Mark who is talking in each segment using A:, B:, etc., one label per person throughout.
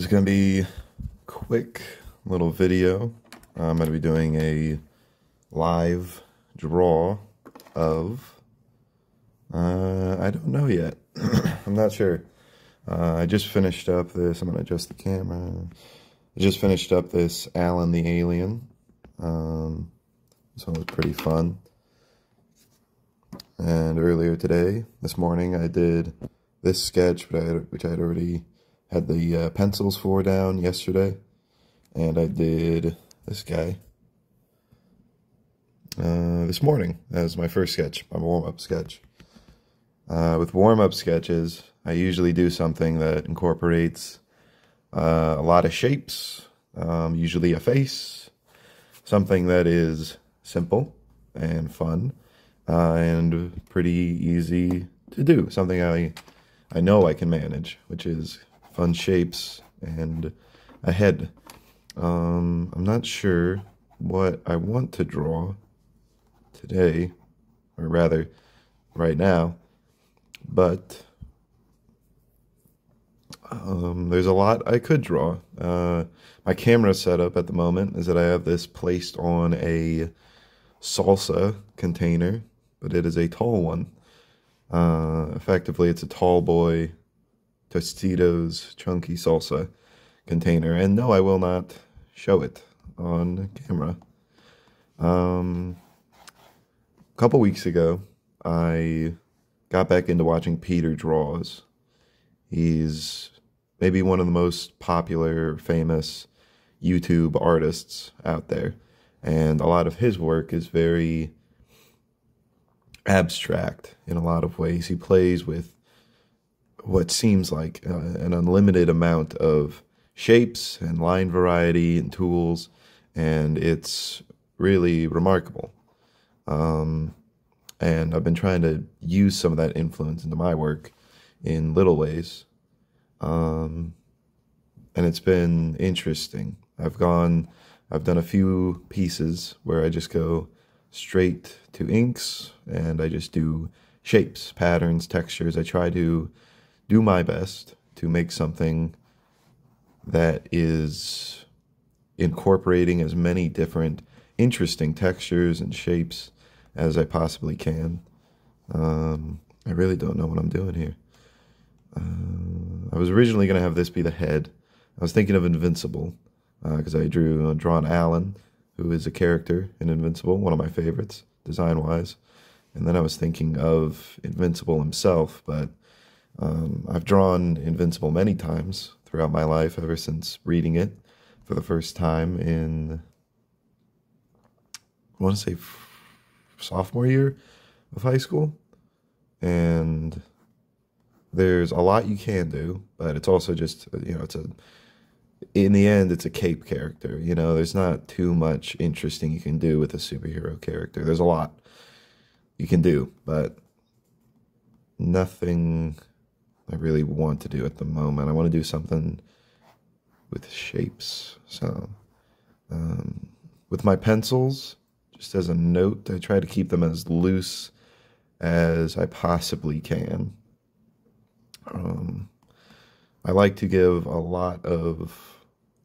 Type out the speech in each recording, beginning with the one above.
A: This is going to be quick little video. I'm going to be doing a live draw of, uh, I don't know yet. I'm not sure. Uh, I just finished up this, I'm going to adjust the camera. I just finished up this Alan the Alien. Um, this one was pretty fun. And earlier today, this morning, I did this sketch, which I had, which I had already had the uh, pencils for down yesterday. And I did this guy uh, this morning as my first sketch, my warm-up sketch. Uh, with warm-up sketches, I usually do something that incorporates uh, a lot of shapes, um, usually a face, something that is simple and fun, uh, and pretty easy to do, something I, I know I can manage, which is fun shapes and a head. Um, I'm not sure what I want to draw today, or rather, right now, but um, there's a lot I could draw. Uh, my camera setup at the moment is that I have this placed on a salsa container, but it is a tall one. Uh, effectively, it's a tall boy Tostitos chunky salsa container. And no, I will not show it on camera. Um, a couple weeks ago, I got back into watching Peter Draws. He's maybe one of the most popular, famous YouTube artists out there. And a lot of his work is very abstract in a lot of ways. He plays with what seems like uh, an unlimited amount of shapes and line variety and tools, and it's really remarkable. Um, and I've been trying to use some of that influence into my work in little ways. Um, and it's been interesting. I've gone, I've done a few pieces where I just go straight to inks and I just do shapes, patterns, textures. I try to do my best to make something that is incorporating as many different interesting textures and shapes as I possibly can. Um, I really don't know what I'm doing here. Uh, I was originally going to have this be the head. I was thinking of Invincible because uh, I drew uh, drawn Alan, who is a character in Invincible, one of my favorites design wise. And then I was thinking of Invincible himself, but um, I've drawn Invincible many times throughout my life, ever since reading it for the first time in, I want to say, sophomore year of high school. And there's a lot you can do, but it's also just, you know, it's a, in the end, it's a cape character. You know, there's not too much interesting you can do with a superhero character. There's a lot you can do, but nothing I really want to do at the moment. I want to do something with shapes. So, um, with my pencils, just as a note, I try to keep them as loose as I possibly can. Um, I like to give a lot of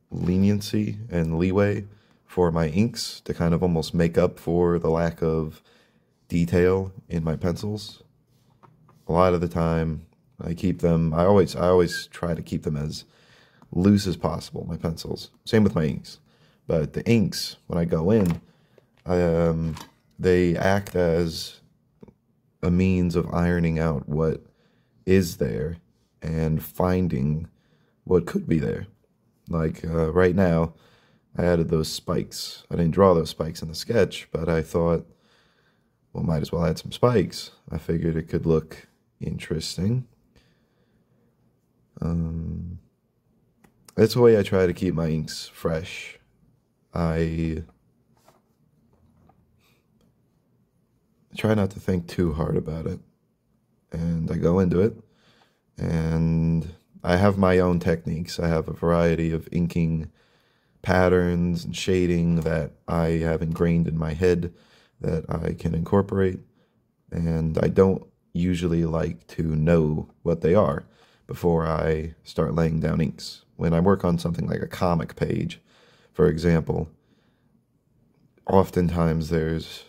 A: leniency and leeway for my inks to kind of almost make up for the lack of detail in my pencils. A lot of the time, I keep them. I always I always try to keep them as loose as possible. My pencils. Same with my inks. But the inks, when I go in, um, they act as a means of ironing out what is there and finding what could be there. Like uh, right now, I added those spikes. I didn't draw those spikes in the sketch, but I thought, well, might as well add some spikes. I figured it could look interesting. Um, that's the way I try to keep my inks fresh. I try not to think too hard about it. And I go into it. And I have my own techniques. I have a variety of inking patterns and shading that I have ingrained in my head that I can incorporate. And I don't usually like to know what they are before I start laying down inks. When I work on something like a comic page, for example, oftentimes there's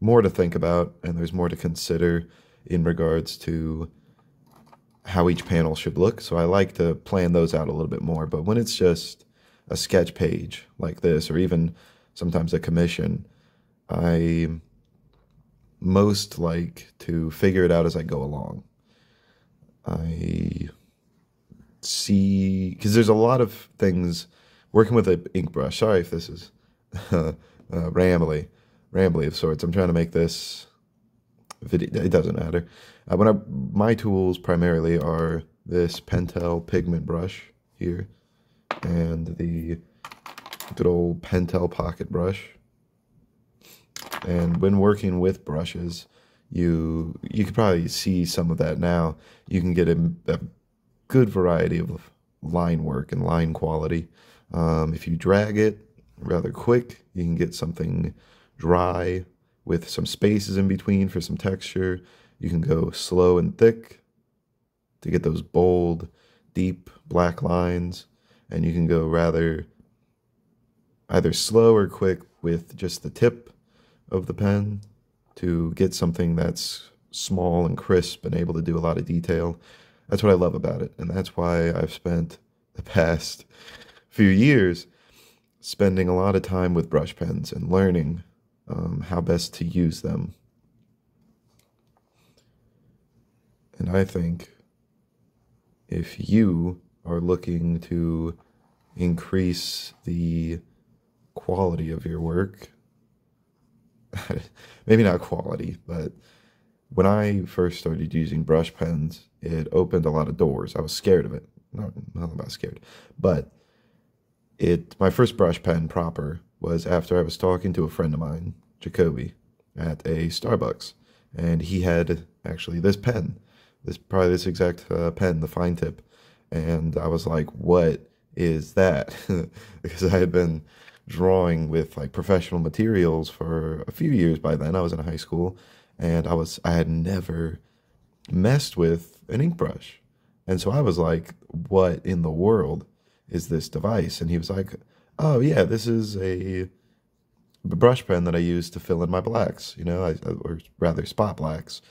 A: more to think about and there's more to consider in regards to how each panel should look. So I like to plan those out a little bit more. But when it's just a sketch page like this, or even sometimes a commission, I most like to figure it out as I go along. I see because there's a lot of things working with an ink brush. Sorry if this is uh, uh, rambly, rambly of sorts. I'm trying to make this video. It doesn't matter. Uh, when I, my tools primarily are this Pentel pigment brush here and the good old Pentel pocket brush. And when working with brushes, you you could probably see some of that now. You can get a, a good variety of line work and line quality. Um, if you drag it rather quick, you can get something dry with some spaces in between for some texture. You can go slow and thick to get those bold, deep black lines. And you can go rather either slow or quick with just the tip of the pen to get something that's small and crisp and able to do a lot of detail. That's what I love about it. And that's why I've spent the past few years spending a lot of time with brush pens and learning um, how best to use them. And I think if you are looking to increase the quality of your work, maybe not quality, but when I first started using brush pens, it opened a lot of doors. I was scared of it. Not, not about scared, but it my first brush pen proper was after I was talking to a friend of mine, Jacoby, at a Starbucks, and he had actually this pen, this probably this exact uh, pen, the fine tip, and I was like, "What is that?" because I had been drawing with like professional materials for a few years by then. I was in high school and I was I had never messed with an ink brush. And so I was like, what in the world is this device? And he was like, oh yeah, this is a brush pen that I use to fill in my blacks, you know, I, or rather spot blacks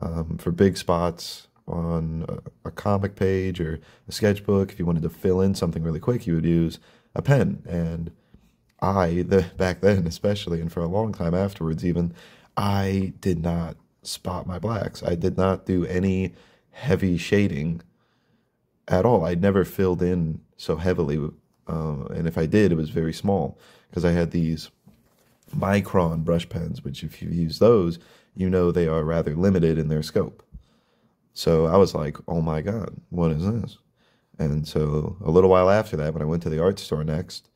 A: um, for big spots on a, a comic page or a sketchbook. If you wanted to fill in something really quick, you would use a pen. And I, the, back then especially, and for a long time afterwards, even, I did not spot my blacks. I did not do any heavy shading at all. I never filled in so heavily, uh, and if I did, it was very small because I had these micron brush pens, which if you use those, you know they are rather limited in their scope. So I was like, oh my God, what is this? And so a little while after that, when I went to the art store next,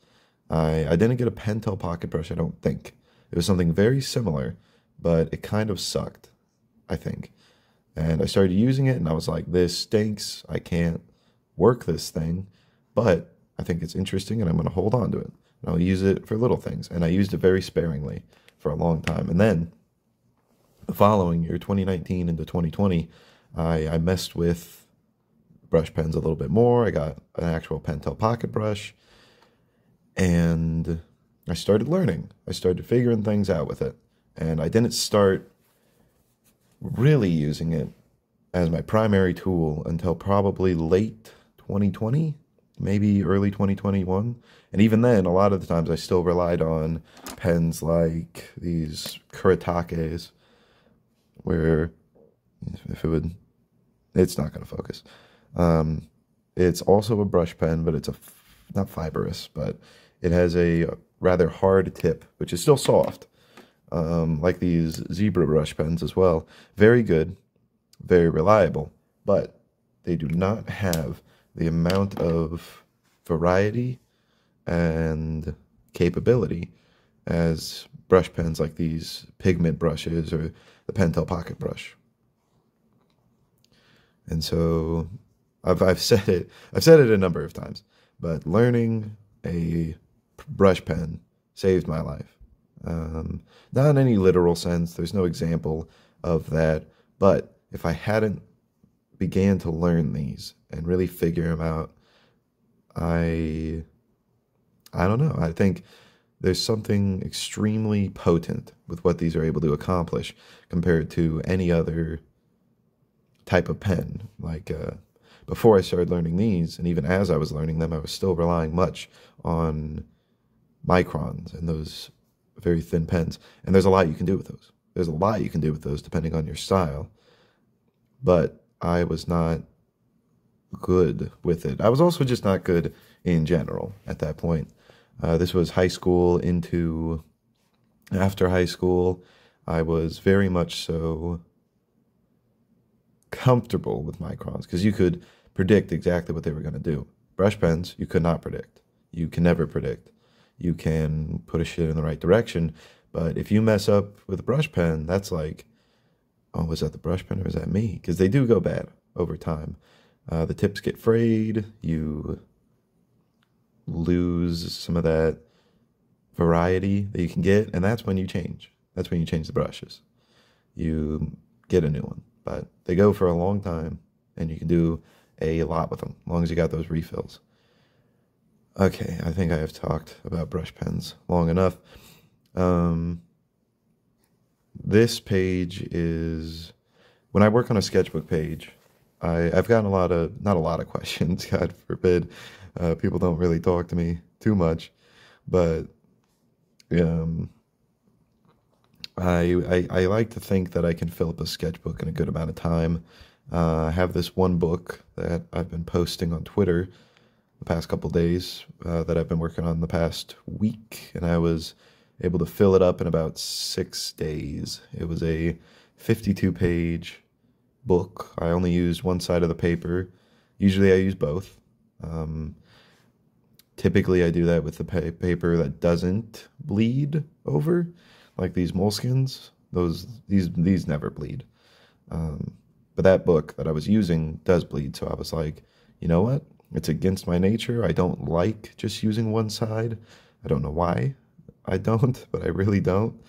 A: I, I didn't get a Pentel pocket brush, I don't think. It was something very similar, but it kind of sucked, I think. And I started using it and I was like, this stinks. I can't work this thing, but I think it's interesting and I'm going to hold on to it. And I'll use it for little things. And I used it very sparingly for a long time. And then the following year, 2019 into 2020, I, I messed with brush pens a little bit more. I got an actual Pentel pocket brush and I started learning. I started figuring things out with it. And I didn't start really using it as my primary tool until probably late 2020, maybe early 2021. And even then, a lot of the times I still relied on pens like these Kuretakes, where if it would, it's not going to focus. Um, it's also a brush pen, but it's a not fibrous, but it has a rather hard tip, which is still soft, um, like these zebra brush pens as well. Very good, very reliable, but they do not have the amount of variety and capability as brush pens like these pigment brushes or the Pentel pocket brush. And so I've, I've said it, I've said it a number of times, but learning a brush pen saved my life. Um, not in any literal sense, there's no example of that. But if I hadn't began to learn these and really figure them out, I I don't know. I think there's something extremely potent with what these are able to accomplish compared to any other type of pen. Like uh, before I started learning these, and even as I was learning them, I was still relying much on microns and those very thin pens. And there's a lot you can do with those. There's a lot you can do with those depending on your style. But I was not good with it. I was also just not good in general at that point. Uh, this was high school into after high school. I was very much so comfortable with microns because you could predict exactly what they were going to do. Brush pens, you could not predict. You can never predict. You can put a shit in the right direction, but if you mess up with a brush pen, that's like, oh, was that the brush pen or was that me? Because they do go bad over time. Uh, the tips get frayed. You lose some of that variety that you can get, and that's when you change. That's when you change the brushes. You get a new one, but they go for a long time, and you can do a lot with them, as long as you got those refills. Okay, I think I have talked about brush pens long enough. Um, this page is when I work on a sketchbook page. I, I've gotten a lot of not a lot of questions, God forbid, uh, people don't really talk to me too much, but um, I, I, I like to think that I can fill up a sketchbook in a good amount of time. Uh, I have this one book that I've been posting on Twitter the past couple days uh, that I've been working on the past week, and I was able to fill it up in about six days. It was a 52 page book. I only used one side of the paper. Usually I use both. Um, Typically, I do that with the pa- paper that doesn't bleed over, like these moleskins. Those these these never bleed. Um, but that book that I was using does bleed, so I was like, you know what? It's against my nature. I don't like just using one side. I don't know why I don't, but I really don't.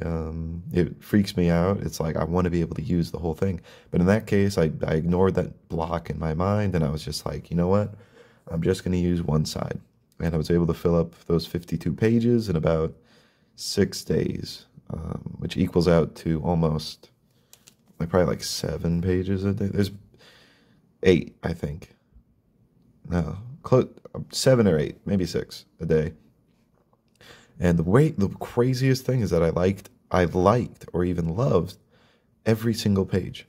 A: Um, it freaks me out. It's like I want to be able to use the whole thing. But in that case, I, I ignored that block in my mind and I was just like, you know what? I'm just going to use one side and I was able to fill up those 52 pages in about six days, um, which equals out to almost like probably like seven pages a day. There's eight, I think. No, close seven or eight, maybe six a day. And the way the craziest thing is that I liked, I liked or even loved every single page,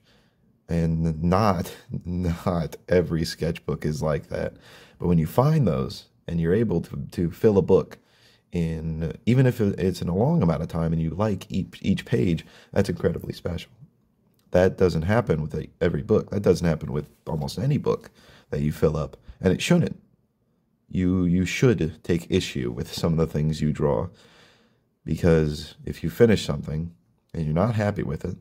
A: and not not every sketchbook is like that. But when you find those and you're able to, to fill a book in even if it's in a long amount of time and you like each, each page that's incredibly special that doesn't happen with every book that doesn't happen with almost any book that you fill up and it shouldn't you you should take issue with some of the things you draw because if you finish something and you're not happy with it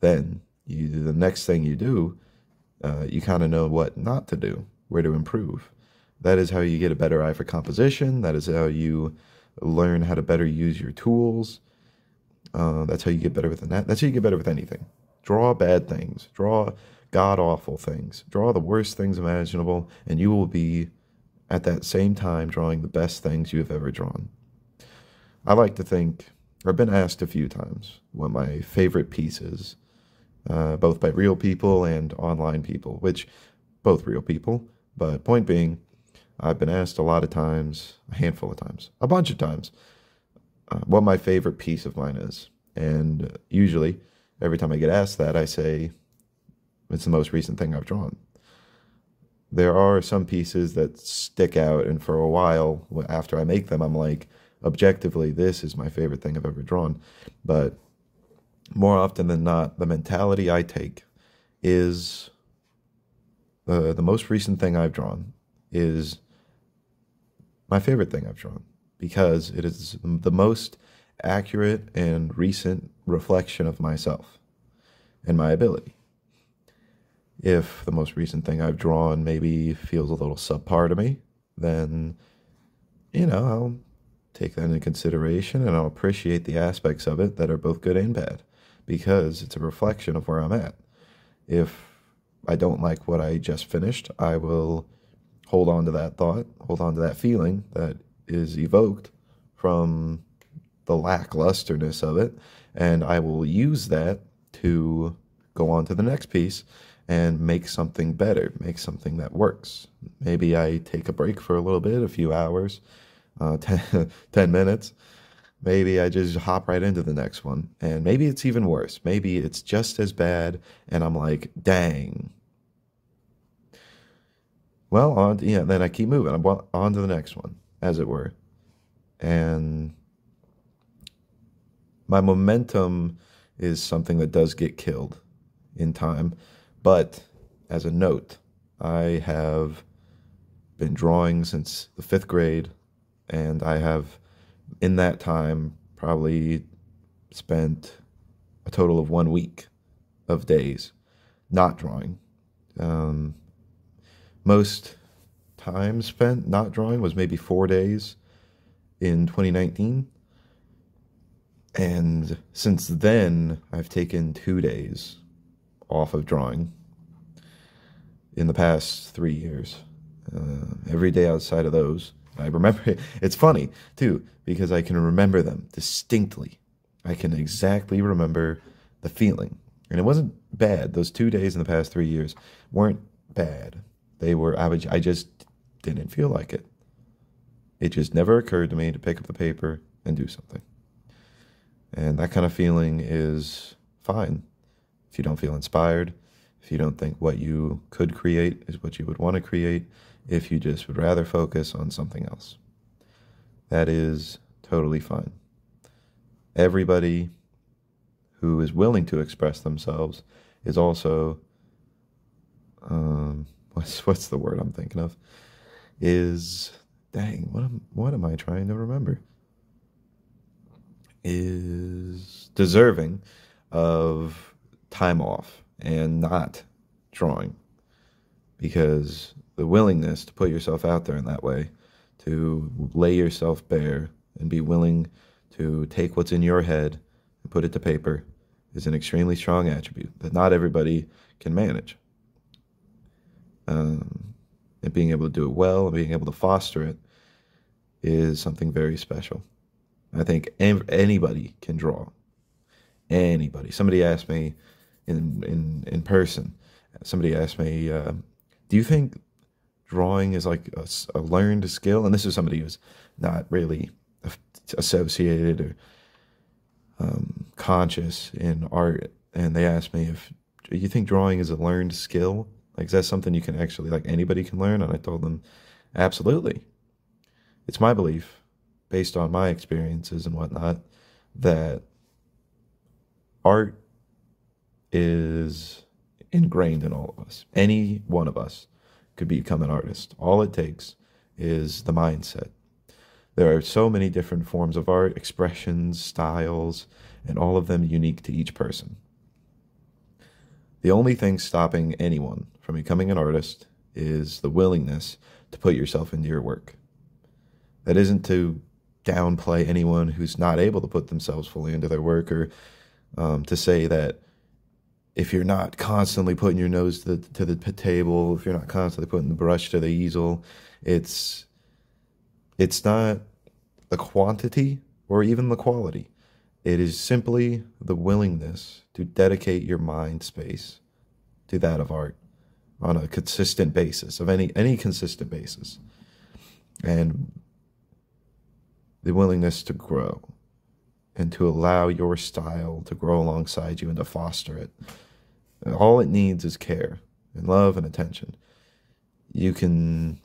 A: then you the next thing you do uh, you kind of know what not to do where to improve that is how you get a better eye for composition. That is how you learn how to better use your tools. Uh, that's how you get better with that. That's how you get better with anything. Draw bad things. Draw god awful things. Draw the worst things imaginable, and you will be at that same time drawing the best things you have ever drawn. I like to think, I've been asked a few times what my favorite piece is, uh, both by real people and online people, which both real people. But point being, I've been asked a lot of times, a handful of times, a bunch of times, uh, what my favorite piece of mine is. And usually, every time I get asked that, I say, it's the most recent thing I've drawn. There are some pieces that stick out, and for a while after I make them, I'm like, objectively, this is my favorite thing I've ever drawn. But more often than not, the mentality I take is the, the most recent thing I've drawn is my favorite thing I've drawn because it is the most accurate and recent reflection of myself and my ability. If the most recent thing I've drawn maybe feels a little subpar to me, then, you know, I'll take that into consideration and I'll appreciate the aspects of it that are both good and bad because it's a reflection of where I'm at. If I don't like what I just finished, I will hold on to that thought, hold on to that feeling that is evoked from the lacklusterness of it, and I will use that to go on to the next piece and make something better, make something that works. Maybe I take a break for a little bit, a few hours, uh, 10, 10 minutes. Maybe I just hop right into the next one. And maybe it's even worse. Maybe it's just as bad, and I'm like, dang. Well, on yeah, then I keep moving. I'm on to the next one, as it were. And my momentum is something that does get killed in time. But as a note, I have been drawing since the fifth grade, and I have, in that time, probably spent a total of one week of days not drawing. Um, most time spent not drawing was maybe four days in 2019. And since then, I've taken two days off of drawing in the past three years. Uh, every day outside of those, I remember. It's funny too because I can remember them distinctly. I can exactly remember the feeling, and it wasn't bad. Those two days in the past three years weren't bad. They were. I, would, I just didn't feel like it. It just never occurred to me to pick up the paper and do something. And that kind of feeling is fine. If you don't feel inspired, if you don't think what you could create is what you would want to create, if you just would rather focus on something else, that is totally fine. Everybody who is willing to express themselves is also, um, what's, what's the word I'm thinking of? Is, dang, what am, what am I trying to remember? Is deserving of time off and not drawing because the willingness to put yourself out there in that way, to lay yourself bare and be willing to take what's in your head and put it to paper is an extremely strong attribute that not everybody can manage. Um, and being able to do it well and being able to foster it is something very special. I think anybody can draw. Anybody. Somebody asked me in in in person. Somebody asked me, uh, "Do you think drawing is like a, a, learned skill?" And this is somebody who's not really associated or um, conscious in art. And they asked me if you think drawing is a learned skill. Like, is that something you can actually like anybody can learn? And I told them, absolutely. It's my belief, based on my experiences and whatnot, that art is ingrained in all of us. Any one of us could become an artist. All it takes is the mindset. There are so many different forms of art, expressions, styles, and all of them unique to each person. The only thing stopping anyone from becoming an artist is the willingness to put yourself into your work. That isn't to downplay anyone who's not able to put themselves fully into their work or um, to say that if you're not constantly putting your nose to the, to the table, if you're not constantly putting the brush to the easel, it's it's not the quantity or even the quality. It is simply the willingness to dedicate your mind space to that of art on a consistent basis, of any any consistent basis. And the willingness to grow and to allow your style to grow alongside you and to foster it all it needs is care and love and attention. You can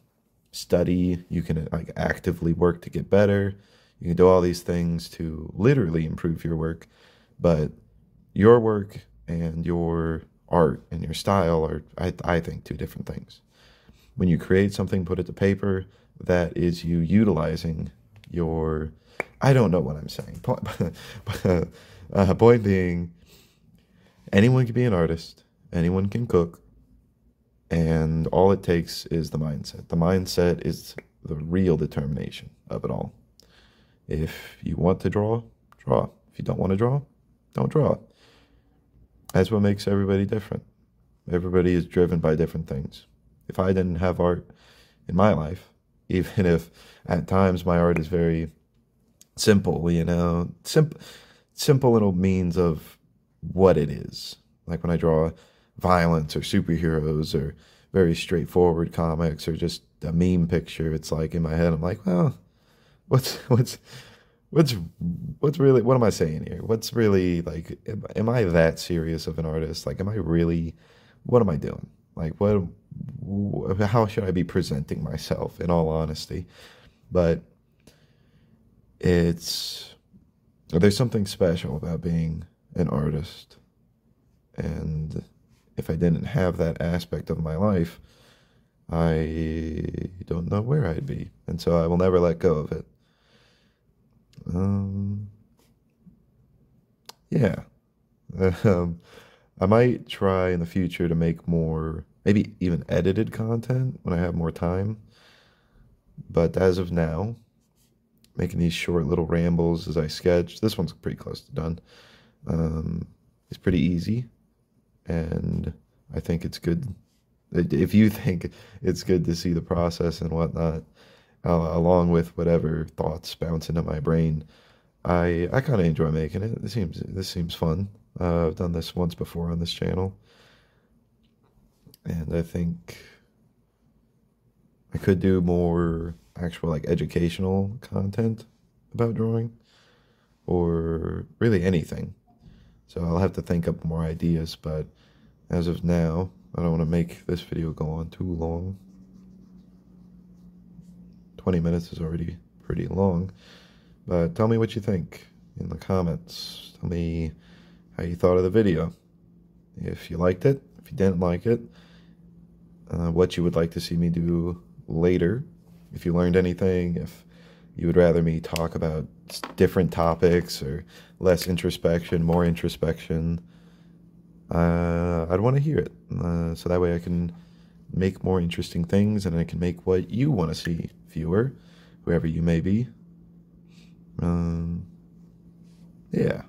A: study, you can like actively work to get better. You can do all these things to literally improve your work, but your work and your art and your style are I, I think two different things. When you create something, put it to paper, that is you utilizing your I don't know what I'm saying. Uh, point being anyone can be an artist, anyone can cook, and all it takes is the mindset. The mindset is the real determination of it all. If you want to draw, draw. If you don't want to draw, don't draw. That's what makes everybody different. Everybody is driven by different things. If I didn't have art in my life, even if at times my art is very simple, you know, simple, simple little means of what it is. Like when I draw violence or superheroes or very straightforward comics or just a meme picture, it's like in my head, I'm like, well, what's what's what's what's really what am I saying here? What's really like? Am, am I that serious of an artist? Like, am I really? What am I doing? Like, what? How should I be presenting myself? In all honesty, but it's there's something special about being an artist, and if I didn't have that aspect of my life, I don't know where I'd be, and so I will never let go of it. Um, yeah. Um, I might try in the future to make more, maybe even edited content when I have more time. But as of now, making these short little rambles as I sketch, this one's pretty close to done. Um, it's pretty easy, and I think it's good. If you think it's good to see the process and whatnot, uh, along with whatever thoughts bounce into my brain. I I kind of enjoy making it. This seems this seems fun. Uh, I've done this once before on this channel, and I think I could do more actual like educational content about drawing, or really anything. So I'll have to think up more ideas. But as of now, I don't want to make this video go on too long. 20 minutes is already pretty long. But tell me what you think in the comments. Tell me how you thought of the video. If you liked it, if you didn't like it, uh, what you would like to see me do later. If you learned anything, if you would rather me talk about different topics or less introspection, more introspection, uh, I'd want to hear it. Uh, so that way I can make more interesting things and I can make what you want to see, viewer, whoever you may be. Um, yeah.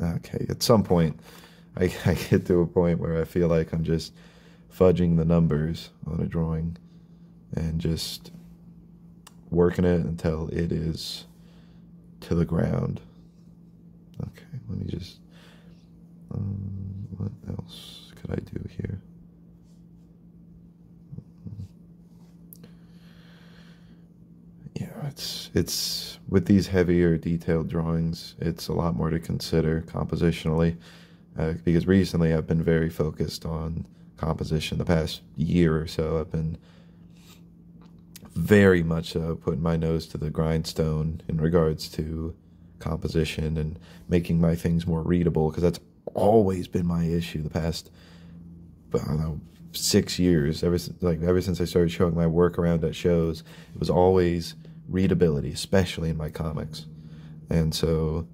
A: Okay, at some point, I, I get to a point where I feel like I'm just fudging the numbers on a drawing and just working it until it is to the ground. Okay, let me just. Um, what else could I do here? Yeah, it's it's with these heavier detailed drawings it's a lot more to consider compositionally uh, because recently i've been very focused on composition the past year or so i've been very much uh, putting my nose to the grindstone in regards to composition and making my things more readable because that's always been my issue the past I don't know six years ever since like ever since I started showing my work around at shows it was always readability, especially in my comics. And so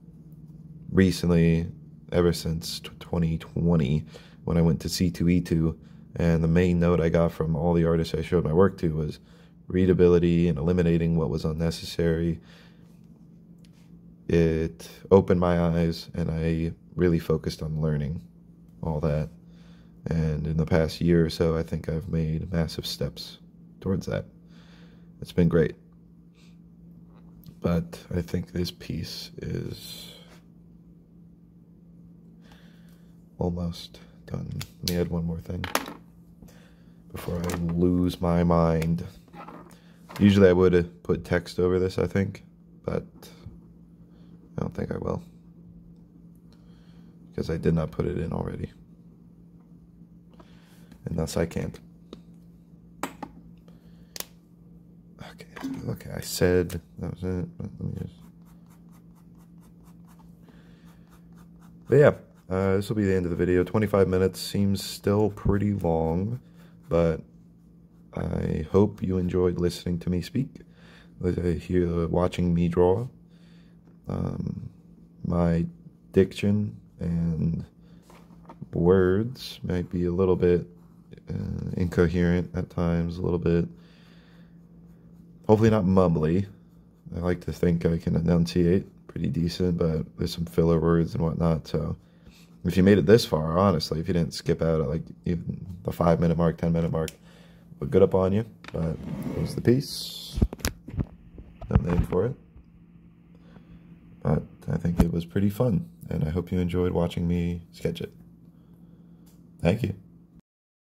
A: recently, ever since 2020, when I went to C2E2, and the main note I got from all the artists I showed my work to was readability and eliminating what was unnecessary. It opened my eyes, and I really focused on learning all that. And in the past year or so, I think I've made massive steps towards that. It's been great. But I think this piece is almost done. Let me add one more thing before I lose my mind. Usually I would put text over this, I think, but I don't think I will. Because I did not put it in already. And thus I can't. Okay, okay, I said that was it. But let me just. But yeah, uh, this will be the end of the video. 25 minutes seems still pretty long, but I hope you enjoyed listening to me speak, here watching me draw. Um, my diction and words might be a little bit uh, incoherent at times, a little bit hopefully not mumbly. I like to think I can enunciate pretty decent, but there's some filler words and whatnot. So if you made it this far, honestly, if you didn't skip out at like the five minute mark, ten minute mark, but good up on you. But here's the piece. No name for it. But I think it was pretty fun, and I hope you enjoyed watching me sketch it. Thank you.